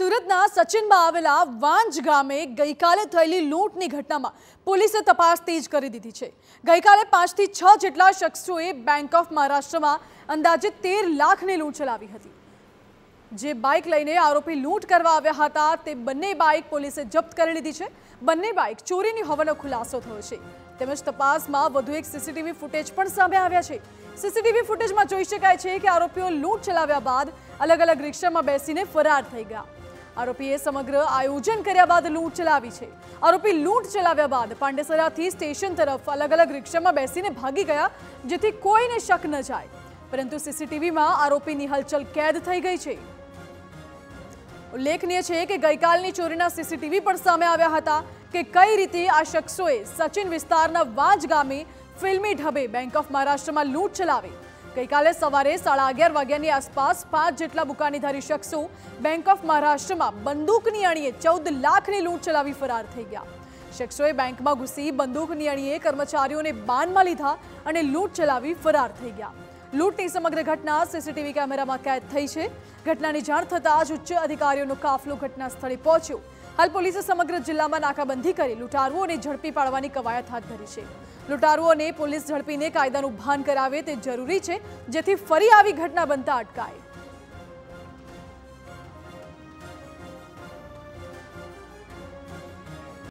સુરતના સચિનમાં આવેલા વાંજ ગામે ગઈકાલે થયેલી લૂંટની ઘટનામાં પોલીસે તપાસ તેજ કરી દીધી છે. ગઈકાલે પાંચથી છ જેટલા શખ્સોએ બેંક ઓફ મહારાષ્ટ્રમાં અંદાજે તેર લાખની લૂંટ ચલાવી હતી. જે બાઇક લઈને આરોપી લૂંટ કરવા આવ્યા હતા, તે બંને બાઇક પોલીસે જપ્ત કરી લીધી છે. બંને બાઇક ચોરીની હોવાનો ખુલાસો થયો છે. તેમજ તપાસમાં વધુ એક સીસીટીવી ફૂટેજ પણ સામે આવ્યા છે. સીસીટીવી ફૂટેજમાં જોઈ શકાય છે કે આરોપીઓ લૂંટ ચલાવ્યા બાદ અલગ અલગ રિક્ષામાં બેસીને ફરાર થઈ ગયા. આરોપીએ સમગ્ર આયોજન કર્યા બાદ લૂંટ ચલાવી છે. આરોપી લૂંટ ચલાવ્યા બાદ પાંડેસરાથી સ્ટેશન તરફ અલગ અલગ રિક્ષામાં બેસીને ભાગી ગયા, જેથી કોઈને શક ન જાય. પરંતુ સીસીટીવીમાં આરોપીની હલચલ કેદ થઈ ગઈ છે. ઉલ્લેખનીય છે કે ગઈકાલની ચોરીના સીસીટીવી પણ સામે આવ્યા હતા કે કઈ રીતે આ શખ્સોએ સચિન વિસ્તારના વાંજ ગામે ફિલ્મી ઢબે બેંક ઓફ મહારાષ્ટ્રમાં લૂંટ ચલાવી. ગઈકાલે સવારે સાડા અગિયાર વાગ્યાની આસપાસ પાંચ જેટલા બુકાનીધારી શખ્સો બેંક ઓફ મહારાષ્ટ્રમાં બંદૂકની અણીએ ચૌદ લાખની લૂંટ ચલાવી ફરાર થઈ ગયા. શખ્સોએ બેંકમાં ઘૂસી બંદૂકની અણીએ કર્મચારીઓને બાનમાં લીધા અને લૂંટ ચલાવી ફરાર થઈ ગયા. લૂંટની સમગ્ર ઘટના સીસીટીવી કેમેરામાં કેદ થઈ છે. ઘટનાની જાણ થતાં જ ઉચ્ચ અધિકારીઓનો કાફલો ઘટના સ્થળે પહોંચ્યો. હાલ પોલીસે સમગ્ર જિલ્લામાં નાકાબંધી કરી લૂંટારુઓને ઝડપી પાડવાની કવાયત હાથ ધરી છે. લૂંટારુઓને પોલીસ ઝડપીને કાયદાનું ભાન કરાવે તે જરૂરી છે, જેથી ફરી આવી ઘટના બનતા અટકાય.